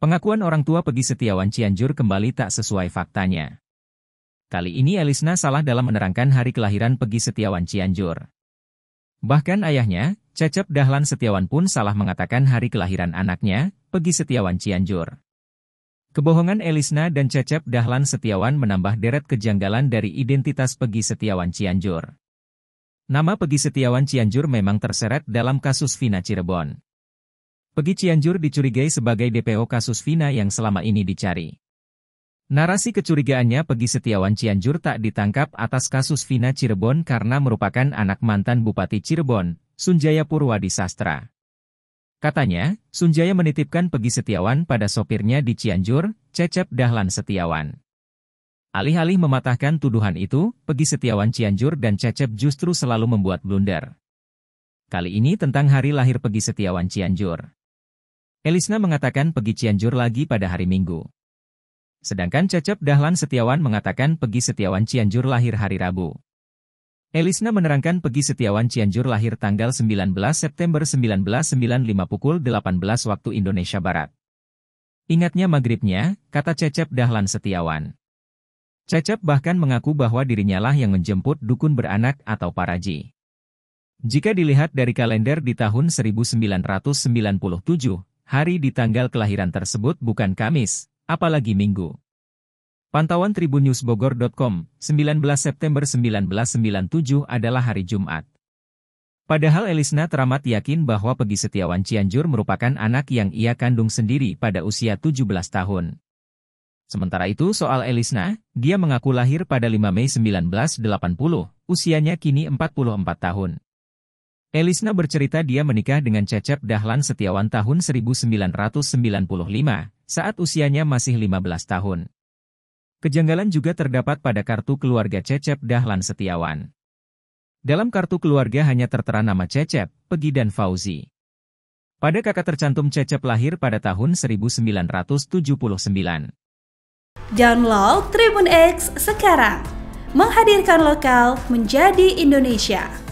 Pengakuan orang tua Pegi Setiawan Cianjur kembali tak sesuai faktanya. Kali ini Elisna salah dalam menerangkan hari kelahiran Pegi Setiawan Cianjur. Bahkan ayahnya, Cecep Dahlan Setiawan pun salah mengatakan hari kelahiran anaknya, Pegi Setiawan Cianjur. Kebohongan Elisna dan Cecep Dahlan Setiawan menambah deret kejanggalan dari identitas Pegi Setiawan Cianjur. Nama Pegi Setiawan Cianjur memang terseret dalam kasus Vina Cirebon. Pegi Cianjur dicurigai sebagai DPO kasus Vina yang selama ini dicari. Narasi kecurigaannya Pegi Setiawan Cianjur tak ditangkap atas kasus Vina Cirebon karena merupakan anak mantan Bupati Cirebon, Sunjaya Purwadi Sastra. Katanya, Sunjaya menitipkan Pegi Setiawan pada sopirnya di Cianjur, Cecep Dahlan Setiawan. Alih-alih mematahkan tuduhan itu, Pegi Setiawan Cianjur dan Cecep justru selalu membuat blunder. Kali ini tentang hari lahir Pegi Setiawan Cianjur. Elisna mengatakan pergi Cianjur lagi pada hari Minggu. Sedangkan Cecep Dahlan Setiawan mengatakan pergi Setiawan Cianjur lahir hari Rabu. Elisna menerangkan pergi Setiawan Cianjur lahir tanggal 19 September 1995 pukul 18 waktu Indonesia Barat. Ingatnya maghribnya, kata Cecep Dahlan Setiawan. Cecep bahkan mengaku bahwa dirinya lah yang menjemput dukun beranak atau paraji. Jika dilihat dari kalender di tahun 1997, Hari di tanggal kelahiran tersebut bukan Kamis, apalagi Minggu. Pantauan tribunnewsbogor.com, 19 September 1997 adalah hari Jumat. Padahal Elisna teramat yakin bahwa Pegi Setiawan Cianjur merupakan anak yang ia kandung sendiri pada usia 17 tahun. Sementara itu soal Elisna, dia mengaku lahir pada 5 Mei 1980, usianya kini 44 tahun. Elisna bercerita dia menikah dengan Cecep Dahlan Setiawan tahun 1995, saat usianya masih 15 tahun. Kejanggalan juga terdapat pada kartu keluarga Cecep Dahlan Setiawan. Dalam kartu keluarga hanya tertera nama Cecep, Pegi dan Fauzi. Pada kakak tercantum Cecep lahir pada tahun 1979. Download Tribun X sekarang. Menghadirkan lokal menjadi Indonesia.